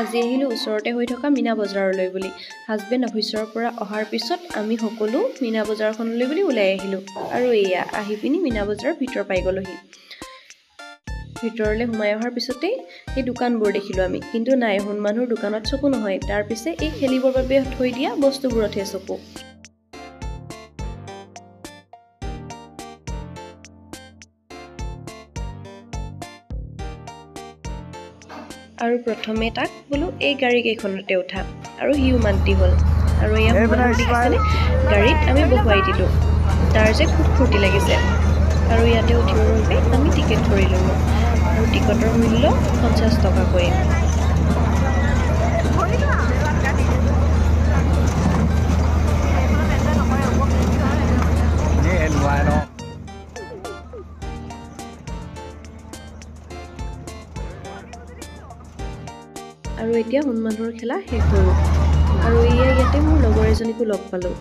আজি আহিলোঁ ওচৰতে হৈ থকা মীনা বজাৰলৈ বুলি। হাজবেণ্ড অফিচৰ পৰা অহাৰ পিছত আমি সকলো মীনা বজাৰখনলৈ বুলি ওলাই আহিলোঁ আৰু এয়া আহি পিনি মীনা বজাৰৰ ভিতৰ পাই গ'লোহি ভিতৰলৈ সোমাই অহাৰ পিছতেই এই দোকানবোৰ দেখিলোঁ আমি। কিন্তু নাই সোণ মানুহৰ দোকানত চকু নহয়। তাৰ পিছে এই খেলিবৰ বাবে থৈ দিয়া বস্তুবোৰতহে চকু। আৰু প্ৰথমে তাক বোলো এই গাড়ীকেইখনতে উঠা। আৰু সিও মান্তি হ'ল। আৰু দেখিছেনে গাড়ীত আমি বহুৱাই দিলোঁ। তাৰ যে খুব ফূৰ্তি লাগিছে। আৰু ইয়াতে উঠিবৰ বাবে আমি টিকেট কৰি ল'লোঁ আৰু টিকটৰ মূল্য পঞ্চাছ টকাকৈ। আৰু এতিয়া সোণ মানুহৰ খেলা শেষ হ'ল। আৰু এয়া ইয়াতে মোৰ লগৰ এজনীকো লগ পালোঁ।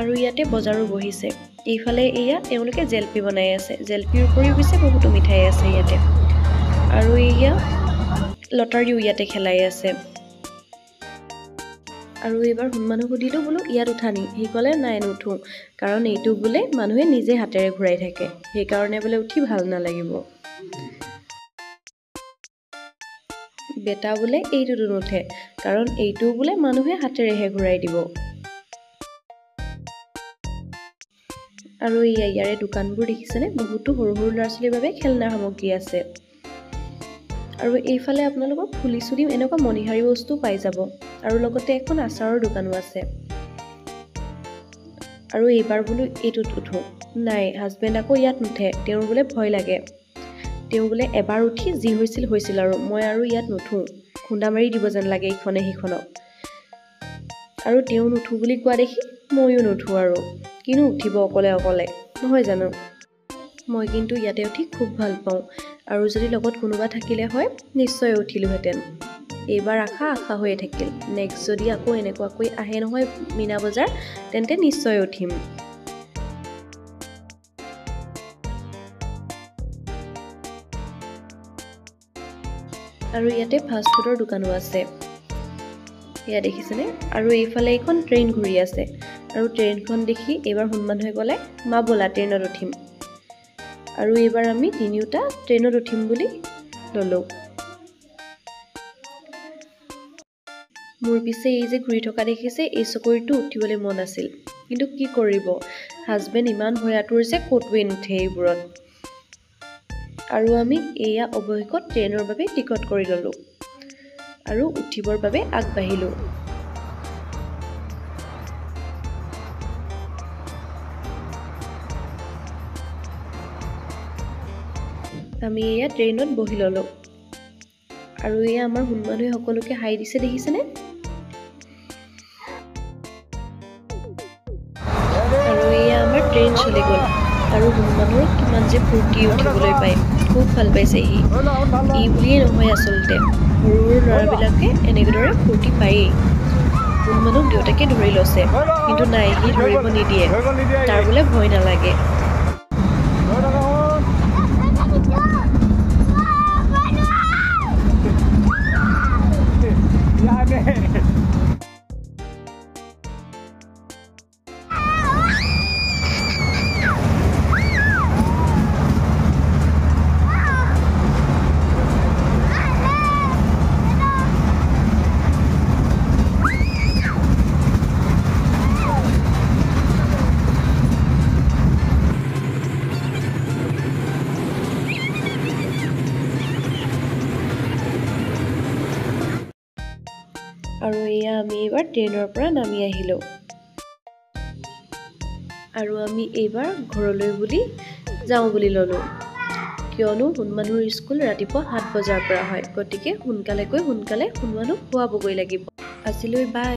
আৰু ইয়াতে বজাৰো বহিছে। এইফালে এয়া তেওঁলোকে জেলপি বনাই আছে। জেলপিৰ উপৰিও পিছে বহুতো মিঠাই আছে ইয়াতে। আৰু এয়া লটাৰীও ইয়াতে খেলাই আছে। আৰু এইবাৰ মানুহ সুধিলোঁ বোলো ইয়াত উঠা নি? সি ক'লে নাই নুঠোঁ। কাৰণ এইটো বোলে মানুহে নিজে হাতেৰে ঘূৰাই থাকে। সেইকাৰণে বোলে উঠি ভাল নালাগিব। বেটা বোলে এইটোতো নুঠে কাৰণ এইটো বোলে মানুহে হাতেৰেহে ঘূৰাই দিব। আৰু এয়া ইয়াৰে দোকানবোৰ দেখিছেনে? বহুতো সৰু সৰু ল'ৰা ছোৱালীৰ বাবে খেলনা সামগ্ৰী আছে। আৰু এইফালে আপোনালোকক ফুলি চুলি এনেকুৱা মণিহাৰী বস্তু পাই যাব। আৰু লগতে এখন আচাৰৰ দোকানো আছে। আৰু এইবাৰ বোলো এইটোত উঠোঁ। নাই হাজবেণ্ড আকৌ ইয়াত নুঠে তেওঁৰ বোলে ভয় লাগে। তেওঁ বোলে এবাৰ উঠি যি হৈছিল হৈছিল আৰু মই আৰু ইয়াত নুঠোঁ। খুন্দা মাৰি দিব যেন লাগে ইখনে সিখনক। আৰু তেওঁ নুঠোঁ বুলি কোৱা দেখি ময়ো নুঠোঁ আৰু। কিনো উঠিব অকলে অকলে নহয় জানো? মই কিন্তু ইয়াতে উঠি খুব ভাল পাওঁ। আৰু যদি লগত কোনোবা থাকিলে হয় নিশ্চয় উঠিলোহেঁতেন। এইবাৰ আশা আশা হৈয়ে থাকিল। নেক্সট যদি আকৌ এনেকুৱাকৈ আহে নহয় মীনা বজাৰ তেন্তে নিশ্চয় উঠিম। আৰু ইয়াতে ফাষ্টফুডৰ দোকানো আছে। এয়া দেখিছেনে? আৰু এইফালে এইখন ট্ৰেইন ঘূৰি আছে। আৰু ট্ৰেইনখন দেখি এইবাৰ সোণ মানুহে ক'লে মা ব'লা ট্ৰেইনত উঠিম। আৰু এইবাৰ আমি তিনিওটা ট্ৰেইনত উঠিম বুলি ল'লোঁ। মোৰ পিছে এই যে ঘূৰি থকা দেখিছে এই চকৰিটো উঠিবলৈ মন আছিল। কিন্তু কি কৰিব? হাজবেণ্ড ইমান ভয়াতুৰ যে ক'তোৱে নুঠে এইবোৰত? আৰু আমি এয়া অৱশেষত ট্ৰেইনৰ বাবে টিকট কৰি ল'লোঁ আৰু উঠিবৰ বাবে আগবাঢ়িলোঁ। আমি এয়া ট্ৰেইনত বহি ল'লোঁ। আৰু এয়া আমাৰ সোণ মানুহে সকলোকে হাই দিছে দেখিছেনে? আৰু এয়া আমাৰ ট্ৰেইন চলি গ'ল। আৰু সোণ মানুহৰ কিমান যে ফূৰ্তি উঠিবলৈ পায় খুব ভাল পাইছে সি। ই বুলিয়েই নহয় আচলতে সৰু সৰু ল'ৰাবিলাকে এনেদৰে ফূৰ্তি পায়েই। মানুহ দেউতাকে ধৰি লৈছে কিন্তু নাই সি ধৰিব নিদিয়ে। তাৰ বোলে ভয় নালাগে। আৰু এয়া আমি এইবাৰ ট্ৰেইনৰ পৰা নামি আহিলোঁ। আৰু আমি এইবাৰ ঘৰলৈ বুলি যাওঁ বুলি ল'লোঁ। কিয়নো সোণ মানুহৰ স্কুল ৰাতিপুৱা সাত বজাৰ পৰা হয়। গতিকে সোনকালে গৈ সোনকালে সোণ মানুহ খোৱাবগৈ লাগিব। আজিলৈ বাই।